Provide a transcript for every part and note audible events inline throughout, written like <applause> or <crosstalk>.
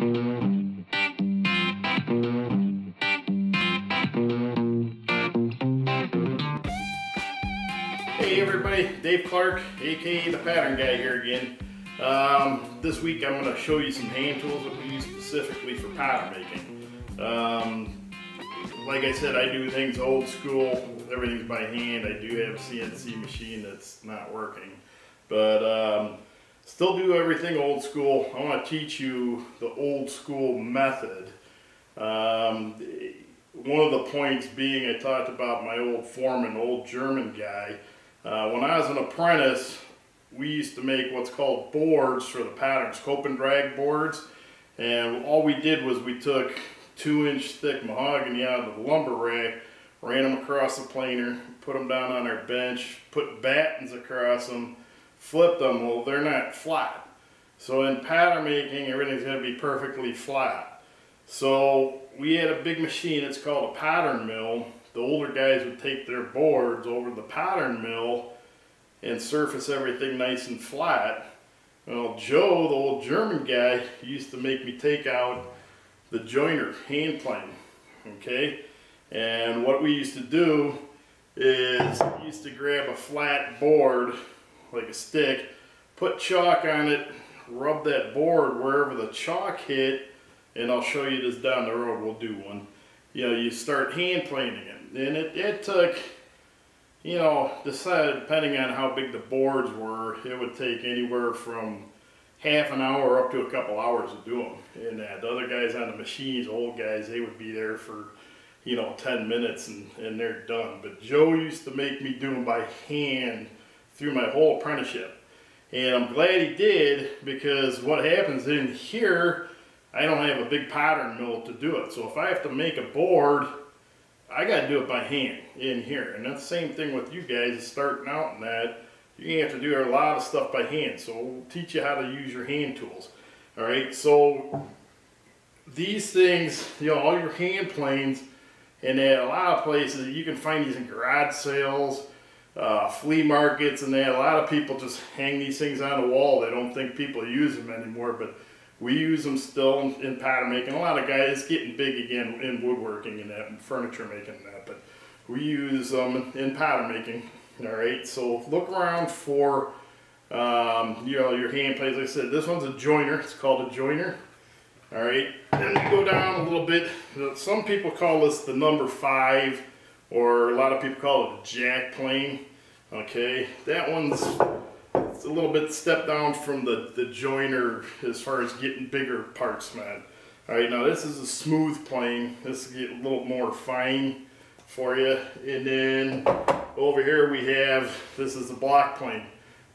Hey everybody, Dave Clark, aka the Pattern Guy here again. Um, this week I'm going to show you some hand tools that we use specifically for pattern making. Um, like I said, I do things old school, everything's by hand. I do have a CNC machine that's not working, but um, still do everything old school. I want to teach you the old school method. Um, one of the points being I talked about my old foreman, old German guy. Uh, when I was an apprentice, we used to make what's called boards for the patterns, cope and drag boards. And all we did was we took two inch thick mahogany out of the lumber rack, ran them across the planer, put them down on our bench, put battens across them, flipped them. Well, they're not flat. So in pattern making, everything's going to be perfectly flat. So we had a big machine, it's called a pattern mill. The older guys would take their boards over the pattern mill and surface everything nice and flat. Well, Joe, the old German guy, used to make me take out the joiner hand plane, okay? And what we used to do is used to grab a flat board, like a stick, put chalk on it, rub that board wherever the chalk hit, and I'll show you this down the road, we'll do one. You know, you start hand planing it. And it, it took, you know, decided depending on how big the boards were, it would take anywhere from half an hour up to a couple hours to do them. And uh, the other guys on the machines, old guys, they would be there for, you know, 10 minutes and, and they're done. But Joe used to make me do them by hand through my whole apprenticeship. And I'm glad he did because what happens in here, I don't have a big pattern mill to do it. So if I have to make a board, I got to do it by hand in here. And that's the same thing with you guys starting out in that. You have to do a lot of stuff by hand. So we'll teach you how to use your hand tools. All right, so these things, you know, all your hand planes, and at a lot of places you can find these in garage sales, uh, flea markets, and they a lot of people just hang these things on the wall. They don't think people use them anymore, but we use them still in, in pattern making. A lot of guys getting big again in woodworking and that, and furniture making and that, but we use them in pattern making. All right, so look around for um, you know your hand plates. Like I said, this one's a joiner. It's called a joiner. All right, then you go down a little bit. Some people call this the number five, or a lot of people call it a jack plane. Okay, that one's it's a little bit step down from the, the joiner as far as getting bigger parts, man. All right, now this is a smooth plane. This is get a little more fine for you. And then over here we have, this is the block plane.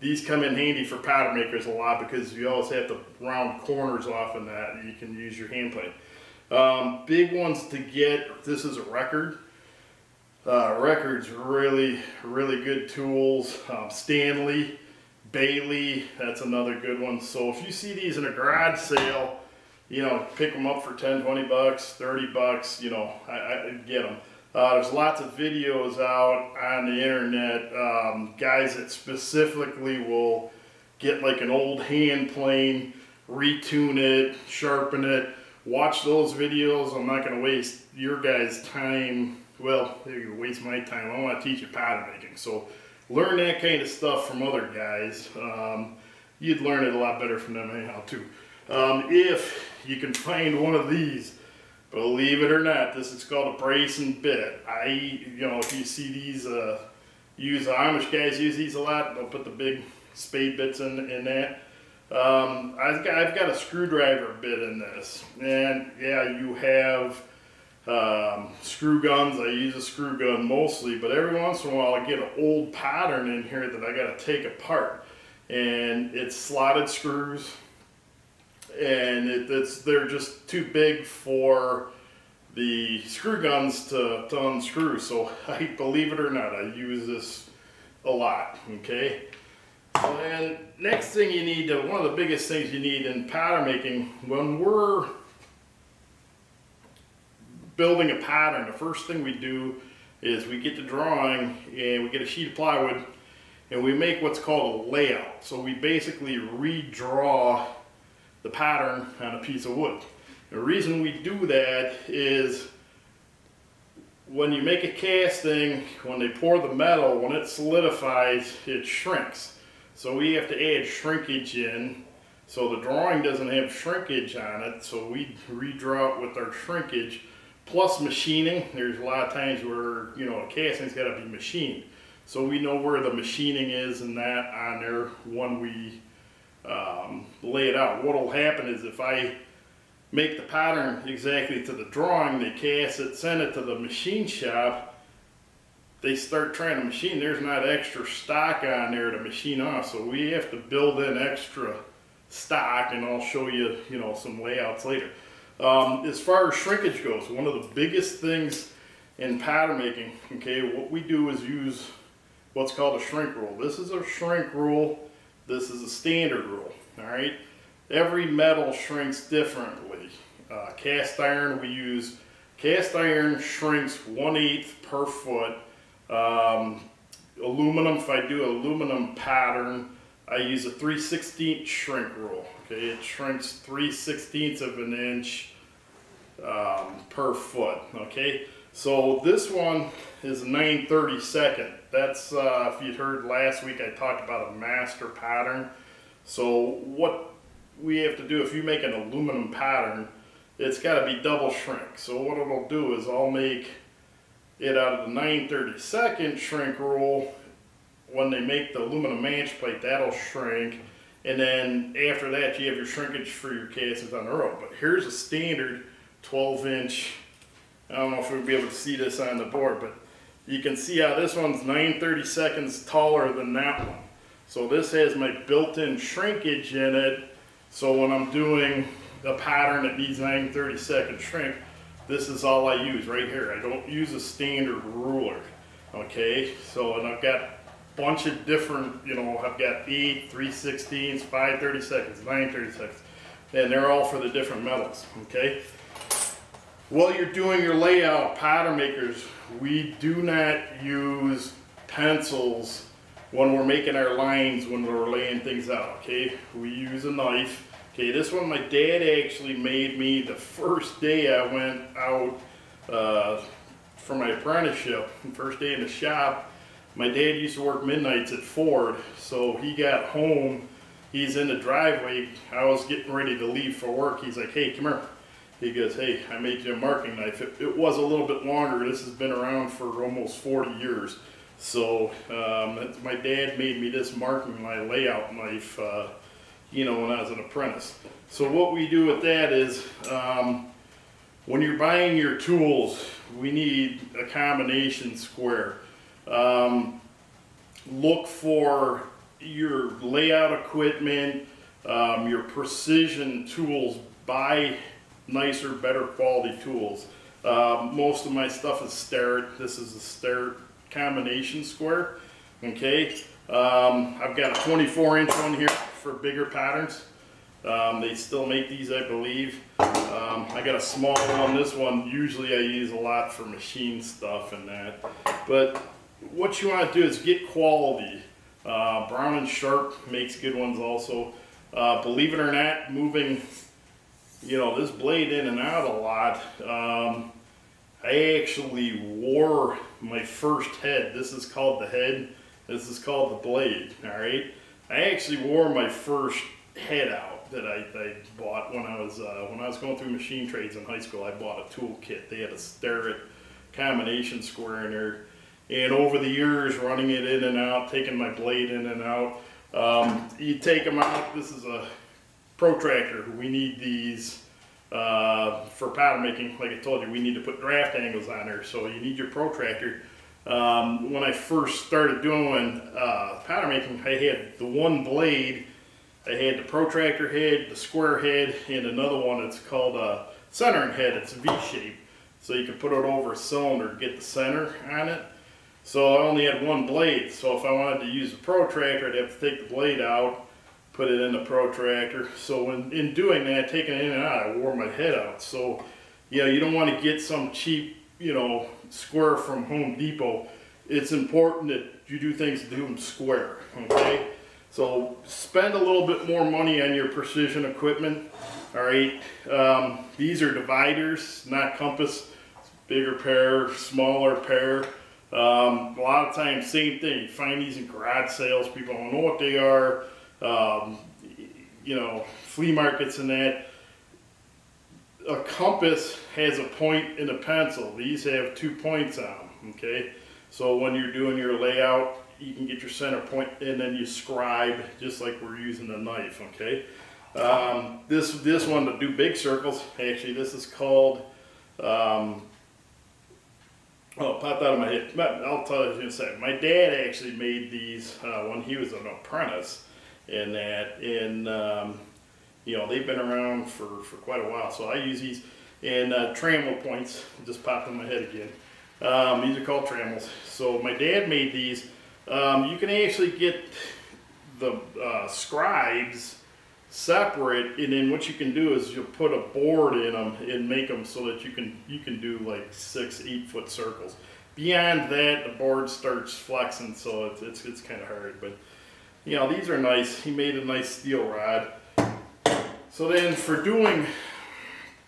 These come in handy for pattern makers a lot because you always have to round corners off in that. You can use your hand plane. Um, big ones to get, this is a record. Uh, records really, really good tools. Um, Stanley, Bailey, that's another good one. So if you see these in a garage sale, you know, pick them up for 10, 20 bucks, 30 bucks, you know, I, I get them. Uh, there's lots of videos out on the internet, um, guys that specifically will get like an old hand plane, retune it, sharpen it. Watch those videos. I'm not going to waste your guys' time. Well, to waste my time. I want to teach you pattern making. So learn that kind of stuff from other guys. Um, you'd learn it a lot better from them anyhow too. Um, if you can find one of these, believe it or not, this is called a brace and bit. I, you know, if you see these, uh, use Amish guys use these a lot. They'll put the big spade bits in, in that. Um, I've got, I've got a screwdriver bit in this, and yeah, you have um, screw guns, I use a screw gun mostly, but every once in a while I get an old pattern in here that I got to take apart. And it's slotted screws, and it, it's they're just too big for the screw guns to, to unscrew. So <laughs> I believe it or not, I use this a lot, okay? And next thing you need, to, one of the biggest things you need in pattern making, when we're building a pattern, the first thing we do is we get the drawing and we get a sheet of plywood and we make what's called a layout. So we basically redraw the pattern on a piece of wood. The reason we do that is when you make a casting, when they pour the metal, when it solidifies, it shrinks. So we have to add shrinkage in. So the drawing doesn't have shrinkage on it, so we redraw it with our shrinkage. Plus machining, there's a lot of times where, you know, a casting's gotta be machined. So we know where the machining is and that on there when we um, lay it out. What'll happen is if I make the pattern exactly to the drawing, they cast it, send it to the machine shop, they start trying to machine, there's not extra stock on there to machine off, so we have to build in extra stock, and I'll show you, you know, some layouts later. Um, as far as shrinkage goes, one of the biggest things in pattern making, okay, what we do is use what's called a shrink rule. This is a shrink rule, this is a standard rule, all right? Every metal shrinks differently. Uh, cast iron, we use, cast iron shrinks 1 8 per foot. Um, aluminum, if I do aluminum pattern, I use a 3 16 shrink rule. Okay, it shrinks 3 16 of an inch um, per foot. Okay, so this one is a 9 32nd. That's, uh, if you heard last week, I talked about a master pattern. So what we have to do, if you make an aluminum pattern, it's got to be double shrink. So what it'll do is I'll make it out of the 932nd shrink rule. When they make the aluminum match plate, that'll shrink. And then after that, you have your shrinkage for your castings on the road. But here's a standard 12 inch, I don't know if we'll be able to see this on the board, but you can see how this one's 930 seconds taller than that one. So this has my built-in shrinkage in it so when I'm doing a pattern that needs 930 second shrink, this is all I use right here. I don't use a standard ruler. Okay, so and I've got bunch of different, you know, I've got 8, 3 16ths, 5 30 seconds, 9 30 seconds. And they're all for the different metals, okay? While you're doing your layout, pattern makers, we do not use pencils when we're making our lines when we're laying things out, okay? We use a knife. Okay, this one my dad actually made me the first day I went out uh, for my apprenticeship, first day in the shop. My dad used to work midnights at Ford, so he got home, he's in the driveway, I was getting ready to leave for work, he's like, hey, come here. He goes, hey, I made you a marking knife. It, it was a little bit longer, this has been around for almost 40 years. So um, my dad made me this marking my layout knife, uh, you know, when I was an apprentice. So what we do with that is, um, when you're buying your tools, we need a combination square. Um, look for your layout equipment, um, your precision tools, buy nicer, better quality tools. Um, most of my stuff is Starrett. This is a Starrett combination square. Okay, um, I've got a 24 inch one here for bigger patterns. Um, they still make these, I believe. Um, I got a small one. This one, usually I use a lot for machine stuff and that. But what you want to do is get quality. Uh, Brown and Sharpe makes good ones also. Uh, believe it or not, moving, you know, this blade in and out a lot. Um, I actually wore my first head. This is called the head. This is called the blade, all right? I actually wore my first head out that I, I bought when I was uh, when I was going through machine trades in high school. I bought a tool kit. They had a Starrett combination square in there. And over the years, running it in and out, taking my blade in and out, um, you take them out. This is a protractor. We need these uh, for pattern making, like I told you, we need to put draft angles on there. So you need your protractor. Um, when I first started doing uh, pattern making, I had the one blade. I had the protractor head, the square head, and another one. It's called a centering head. It's V-shaped, So you can put it over a cylinder get the center on it. So I only had one blade. So if I wanted to use a protractor, I'd have to take the blade out put it in the protractor. So in, in doing that, taking it in and out, I wore my head out. So yeah, you don't want to get some cheap, you know, square from Home Depot. It's important that you do things to do them square, okay? So spend a little bit more money on your precision equipment. All right, um, these are dividers, not compass. Bigger pair, smaller pair. Um, a lot of times, same thing. You find these in garage sales. People don't know what they are. Um, you know, flea markets and that. A compass has a point and a pencil. These have two points on them. Okay, so when you're doing your layout, you can get your center point and then you scribe just like we're using a knife. Okay. Um, this this one to do big circles. Actually, this is called. Um, oh, popped out of my head. But I'll tell you in a second. My dad actually made these uh, when he was an apprentice, and that. In um, you know they've been around for for quite a while. So I use these and uh, trammel points. Just popped in my head again. Um, these are called trammels. So my dad made these. Um, you can actually get the uh, scribes separate and then what you can do is you'll put a board in them and make them so that you can you can do like six eight foot circles. Beyond that the board starts flexing so it's it's, it's kind of hard but you know these are nice. He made a nice steel rod. So then for doing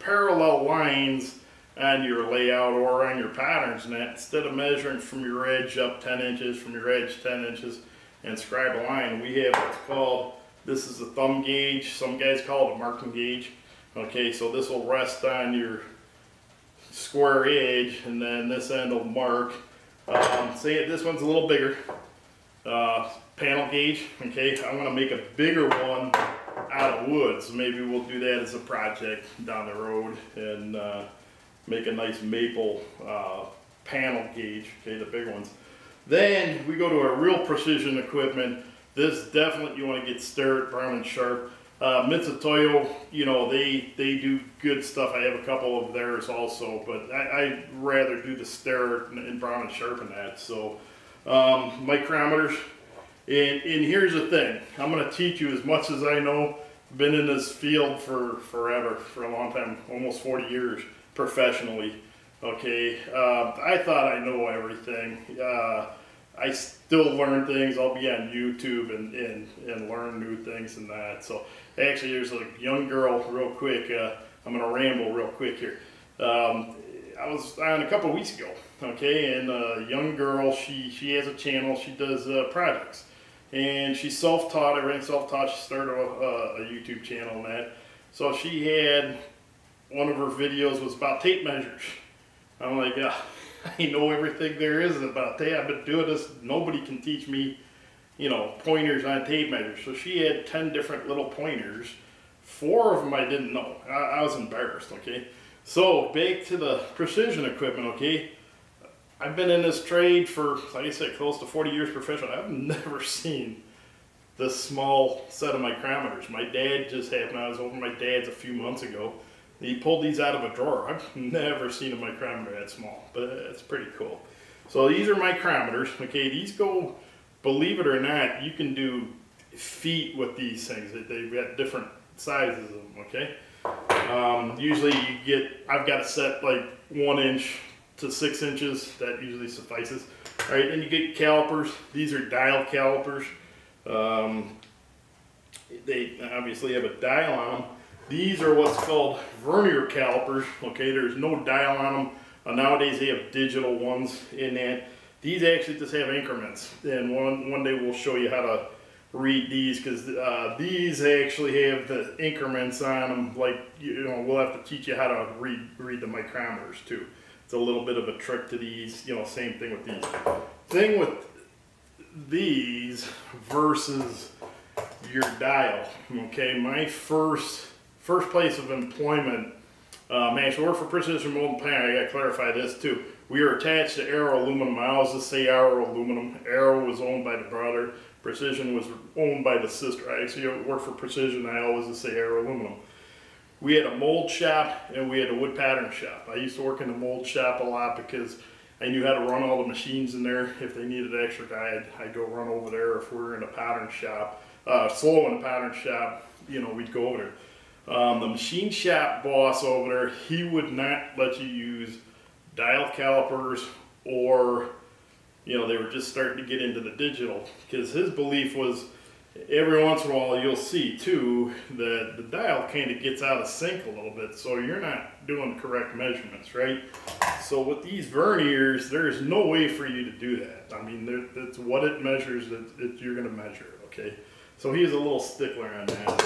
parallel lines on your layout or on your patterns and that instead of measuring from your edge up 10 inches from your edge 10 inches and scribe a line we have what's called this is a thumb gauge. Some guys call it a marking gauge. Okay, so this will rest on your square edge and then this end will mark. Um, see, this one's a little bigger. Uh, panel gauge, okay, I'm gonna make a bigger one out of wood, so maybe we'll do that as a project down the road and uh, make a nice maple uh, panel gauge, okay, the big ones. Then we go to our real precision equipment this definitely you want to get Starrett, Brown and Sharpe. Uh, Mitutoyo, you know, they they do good stuff. I have a couple of theirs also, but I, I rather do the Starrett and Brown and Sharpe in that. So um, micrometers. And, and here's the thing. I'm going to teach you as much as I know. Been in this field for forever, for a long time, almost 40 years professionally. Okay, uh, I thought I know everything. Uh, I still learn things. I'll be on YouTube and, and, and learn new things and that. So actually, there's a young girl, real quick. Uh, I'm gonna ramble real quick here. Um, I was on a couple weeks ago, okay, and a young girl. She she has a channel. She does uh, projects, and she's self-taught. Everything self-taught. She started a, a YouTube channel and that. So she had one of her videos was about tape measures. I'm like, yeah <laughs> I know everything there is about tape. I've been doing this. Nobody can teach me, you know, pointers on tape measures. So she had 10 different little pointers. Four of them I didn't know. I, I was embarrassed, okay? So back to the precision equipment, okay? I've been in this trade for, like I said, close to 40 years professional. I've <laughs> never seen this small set of micrometers. My dad just happened, I was over my dad's a few months ago he pulled these out of a drawer. I've <laughs> never seen a micrometer that small, but it's pretty cool. So these are micrometers. Okay, these go, believe it or not, you can do feet with these things. They've got different sizes of them, okay? Um, usually you get, I've got a set like one inch to six inches. That usually suffices. All right, then you get calipers. These are dial calipers. Um, they obviously have a dial on them these are what's called vernier calipers. Okay, there's no dial on them. Uh, nowadays they have digital ones in that. These actually just have increments. And one, one day we'll show you how to read these because uh, these actually have the increments on them. Like, you know, we'll have to teach you how to read, read the micrometers too. It's a little bit of a trick to these, you know, same thing with these. Thing with these versus your dial, okay, my first first place of employment, uh, man, so work for Precision Mold and Paint. I got to clarify this too. We are attached to Arrow Aluminum. I always say Arrow Aluminum. Arrow was owned by the brother. Precision was owned by the sister. I actually work for Precision. I always just say Arrow Aluminum. We had a mold shop and we had a wood pattern shop. I used to work in the mold shop a lot because I knew how to run all the machines in there. If they needed an extra guy, I'd, I'd, go run over there. If we were in a pattern shop, uh, slow in a pattern shop, you know, we'd go over there. Um, the machine shop boss over there, he would not let you use dial calipers or, you know, they were just starting to get into the digital. Because his belief was every once in a while you'll see too that the dial kind of gets out of sync a little bit so you're not doing correct measurements right? So with these verniers there's no way for you to do that. I mean that's what it measures that, that you're going to measure okay? So he's a little stickler on that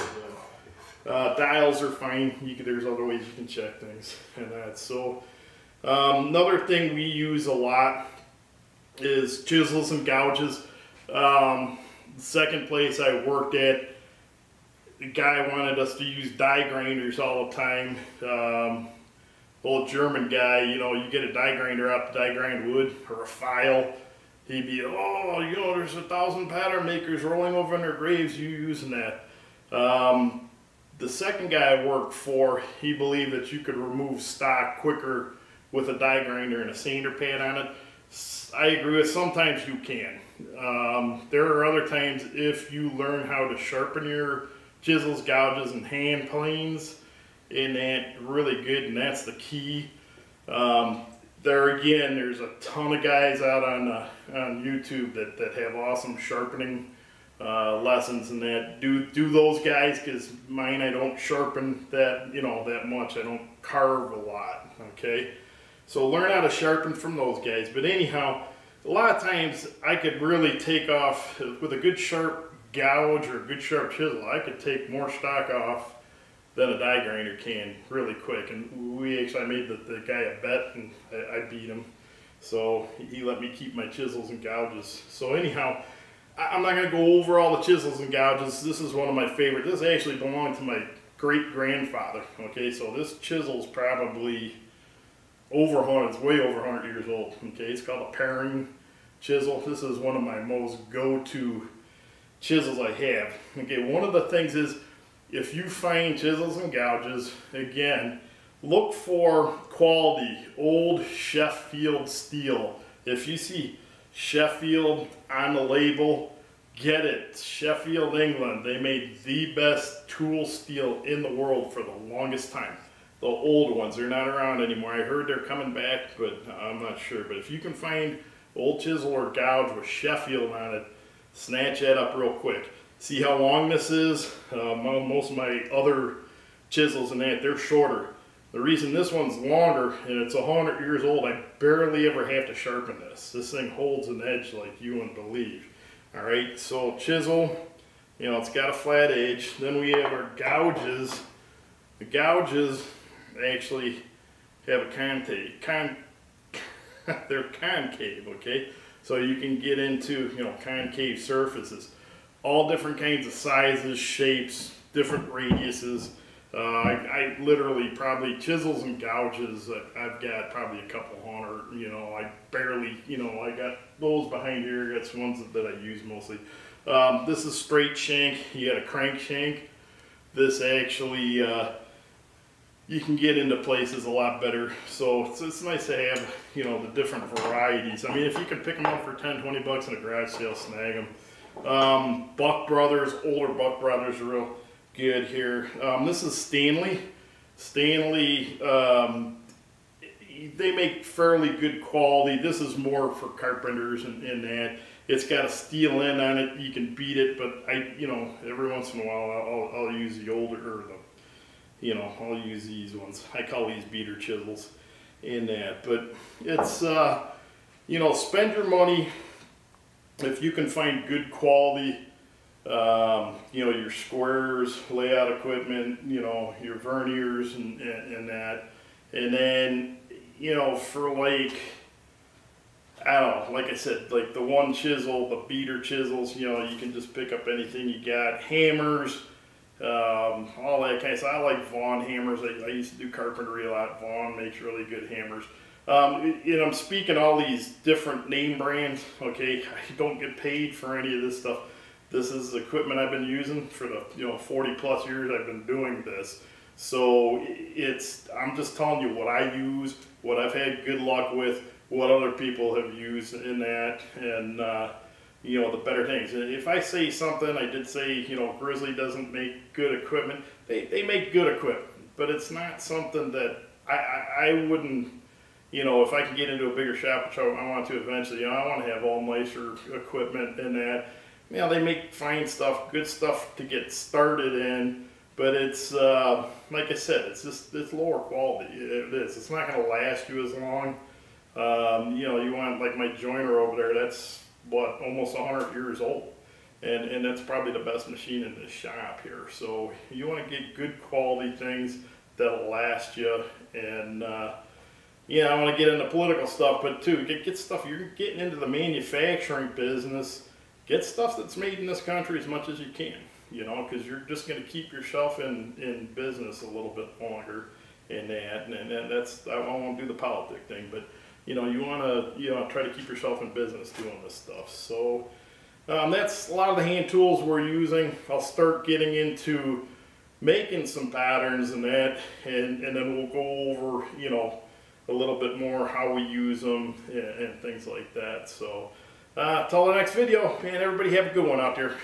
uh, dials are fine you can, there's other ways you can check things <laughs> and that so um, another thing we use a lot is chisels and gouges um, second place I worked at, the guy wanted us to use die grinders all the time. Um, old German guy, you know, you get a die grinder out die grind wood or a file. He'd be, oh, you know, there's a thousand pattern makers rolling over in their graves, you using that. Um, second guy I worked for, he believed that you could remove stock quicker with a die grinder and a sander pad on it. I agree with sometimes you can. Um, there are other times if you learn how to sharpen your chisels, gouges, and hand planes, and that really good, and that's the key. Um, there again, there's a ton of guys out on uh, on YouTube that, that have awesome sharpening uh, lessons and that. Do do those guys because mine I don't sharpen that you know that much. I don't carve a lot. Okay, so learn how to sharpen from those guys. But anyhow, a lot of times I could really take off with a good sharp gouge or a good sharp chisel. I could take more stock off than a die grinder can really quick. And we actually I made the, the guy a bet and I, I beat him. So he let me keep my chisels and gouges. So anyhow, I'm not going to go over all the chisels and gouges. This is one of my favorite. This actually belonged to my great grandfather. Okay, so this chisel's probably over 100, it's way over 100 years old. Okay, it's called a paring chisel. This is one of my most go-to chisels I have. Okay, one of the things is if you find chisels and gouges, again, look for quality, old Sheffield steel. If you see Sheffield on the label, get it. Sheffield, England, they made the best tool steel in the world for the longest time the old ones. They're not around anymore. I heard they're coming back, but I'm not sure. But if you can find old chisel or gouge with Sheffield on it, snatch that up real quick. See how long this is? Uh, most of my other chisels and that, they're shorter. The reason this one's longer and it's 100 years old, I barely ever have to sharpen this. This thing holds an edge like you wouldn't believe. All right, so chisel, you know, it's got a flat edge. Then we have our gouges. The gouges, actually have a concave, con, <laughs> they're concave, okay? So you can get into, you know, concave surfaces. All different kinds of sizes, shapes, different radiuses. Uh, I, I, literally probably chisels and gouges, I've got probably a couple hundred, you know, I barely, you know, I got those behind here, that's ones that, that I use mostly. Um, this is straight shank, you got a crank shank. This actually, uh, you can get into places a lot better. So it's, it's nice to have, you know, the different varieties. I mean, if you can pick them up for 10, 20 bucks in a garage sale, snag them. Um, Buck Brothers, older Buck Brothers real good here. Um, this is Stanley. Stanley, um, they make fairly good quality. This is more for carpenters and, and that. It's got a steel end on it. You can beat it, but I, you know, every once in a while I'll, I'll use the older or the you know, I'll use these ones. I call these beater chisels in that. But it's, uh, you know, spend your money if you can find good quality, um, you know, your squares, layout equipment, you know, your verniers and, and, and that. And then, you know, for like, I don't know, like I said, like the one chisel, the beater chisels, you know, you can just pick up anything you got. Hammers, um, all that kind of stuff. I like Vaughan hammers. I, I, used to do carpentry a lot. Vaughan makes really good hammers. Um, and I'm speaking all these different name brands. Okay, <laughs> I don't get paid for any of this stuff. This is equipment I've been using for the you know 40 plus years I've been doing this. So it's I'm just telling you what I use, what I've had good luck with, what other people have used in that, and uh, you know, the better things. If I say something, I did say, you know, Grizzly doesn't make good equipment. They, they make good equipment, but it's not something that I, I, I wouldn't, you know, if I can get into a bigger shop, which I, I want to eventually, you know, I want to have all nicer equipment and that. You know, they make fine stuff, good stuff to get started in, but it's, uh, like I said, it's just, it's lower quality. It is. It's not going to last you as long. Um, you know, you want, like my joiner over there, that's, what, almost 100 years old. And, and that's probably the best machine in the shop here. So you want to get good quality things that'll last you. And, uh, yeah, I want to get into political stuff, but too, get, get stuff, you're getting into the manufacturing business get stuff that's made in this country as much as you can, you know, because you're just going to keep yourself in, in business a little bit longer in that. And, and that's, I don't want to do the politic thing, but, you know, you want to, you know, try to keep yourself in business doing this stuff. So um, that's a lot of the hand tools we're using. I'll start getting into making some patterns and that, and, and then we'll go over, you know, a little bit more how we use them and, and things like that. So, uh, till the next video, and everybody have a good one out there.